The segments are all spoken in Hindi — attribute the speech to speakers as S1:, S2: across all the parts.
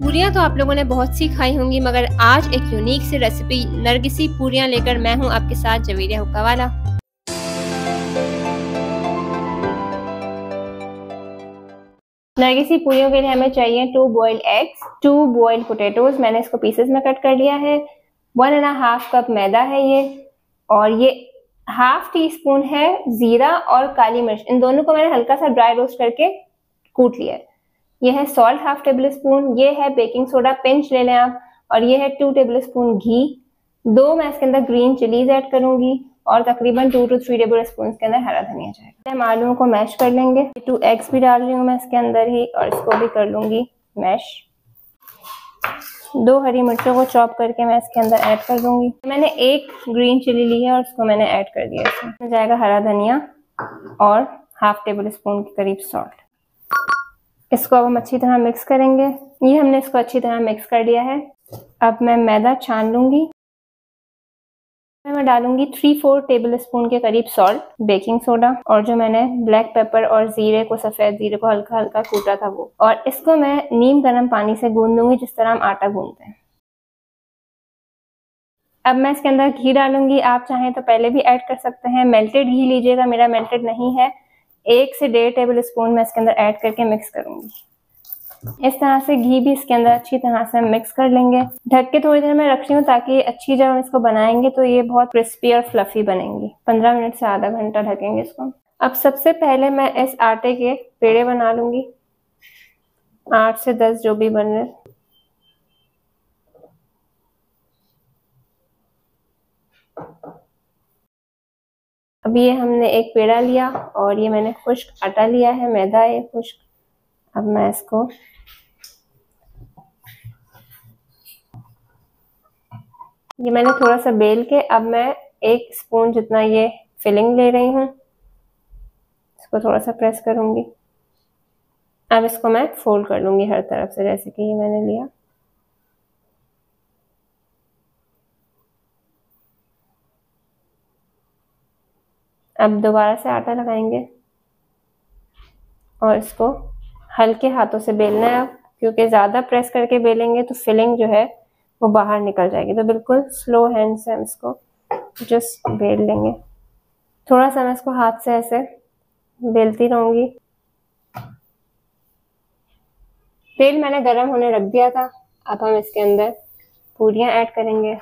S1: पूरियाँ तो आप लोगों ने बहुत सी खाई होंगी, मगर आज एक यूनिक सी रेसिपी नरगिसी पूरियाँ लेकर मैं हूँ आपके साथ जवीरिया हुक्का वाला नरगिसी पूरियों के लिए हमें चाहिए two boiled eggs two boiled potatoes मैंने इसको पीसेस में कट कर लिया है। वन एंड हाफ़ कप मैदा है ये, और ये हाफ़ टी स्पून है जीरा और काली मिर्च। इन दोनों को मैंने हल्का सा ड्राई रोस्ट करके कूट लिया है। ये है सॉल्ट हाफ़ टेबल स्पून ये है बेकिंग सोडा पिंच ले लें आप, और ये है टू टेबल स्पून घी। दो मैं इसके अंदर ग्रीन चिलीज ऐड करूँगी, और तकरीबन two two three tablespoon के अंदर हरा धनिया जाएगा। हम आलूओं को मैश कर लेंगे। टू एग्स भी डाल रही हूँ मैं इसके अंदर ही, और इसको भी कर लूँगी मैश दो हरी मिर्चों को चॉप करके मैं इसके अंदर ऐड कर दूँगी मैंने एक ग्रीन चिली ली है, और उसको मैंने ऐड कर दिया इसमें जाएगा हरा धनिया, और हाफ़ टेबल स्पून के करीब सॉल्ट इसको अब हम अच्छी तरह मिक्स करेंगे। ये हमने इसको अच्छी तरह मिक्स कर लिया है। अब मैं मैदा छान लूँगी। मैं डालूँगी थ्री फोर टेबल स्पून के करीब सॉल्ट बेकिंग सोडा और जो मैंने ब्लैक पेपर और जीरे को सफ़ेद जीरे को हल्का हल्का कूटा था वो। और इसको मैं नीम गर्म पानी से गूंद दूँगी जिस तरह हम आटा गूंदते हैं। अब मैं इसके अंदर घी डालूँगी। आप चाहें तो पहले भी ऐड कर सकते हैं। मेल्टेड घी लीजिएगा। मेरा मेल्टेड नहीं है। एक से डेढ़ टेबल स्पून मैं इसके अंदर ऐड करके मिक्स करूँगी। इस तरह से घी भी इसके अंदर अच्छी तरह से हम मिक्स कर लेंगे। ढक के थोड़ी देर में रख रही हूँ ताकि अच्छी जब हम इसको बनाएँगे तो ये बहुत क्रिस्पी और फ्लफी बनेंगी। पंद्रह मिनट से आधा घंटा ढकेंगे इसको। अब सबसे पहले मैं इस आटे के पेड़े बना लूँगी। आठ से दस जो भी बन रहे। अब ये हमने एक पेड़ा लिया और ये मैंने खुश्क आटा लिया है, मैदा है खुश्क। अब मैं इसको ये मैंने थोड़ा सा बेल के अब मैं एक स्पून जितना ये फिलिंग ले रही हूँ, इसको थोड़ा सा प्रेस करूँगी। अब इसको मैं फोल्ड कर लूँगी हर तरफ़ से जैसे कि ये मैंने लिया। अब दोबारा से आटा लगाएँगे। और इसको हल्के हाथों से बेलना है। अब क्योंकि ज़्यादा प्रेस करके बेलेंगे तो फिलिंग जो है वो बाहर निकल जाएगी। तो बिल्कुल स्लो हैंड से हम इसको जस्ट बेल लेंगे। थोड़ा सा मैं इसको हाथ से ऐसे बेलती रहूँगी। तेल मैंने गरम होने रख दिया था। अब हम इसके अंदर पूरियाँ ऐड करेंगे।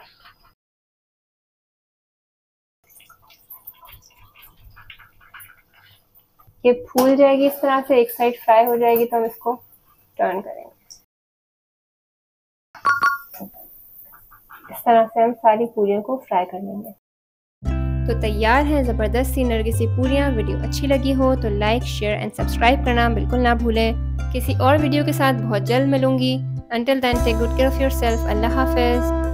S1: ये फूल जाएगी इस तरह से, एक साइड फ्राई हो जाएगी तो हम इसको टर्न करेंगे। इस तरह से हम सारी पूरियों को फ्राई कर लेंगे। तो तैयार है ज़बरदस्त सी नरगिसी पूरियाँ। वीडियो अच्छी लगी हो तो लाइक शेयर एंड सब्सक्राइब करना बिल्कुल ना भूलें। किसी और वीडियो के साथ बहुत जल्द मिलूँगी। Until then take good care of yourself अल्लाह हाफिज़।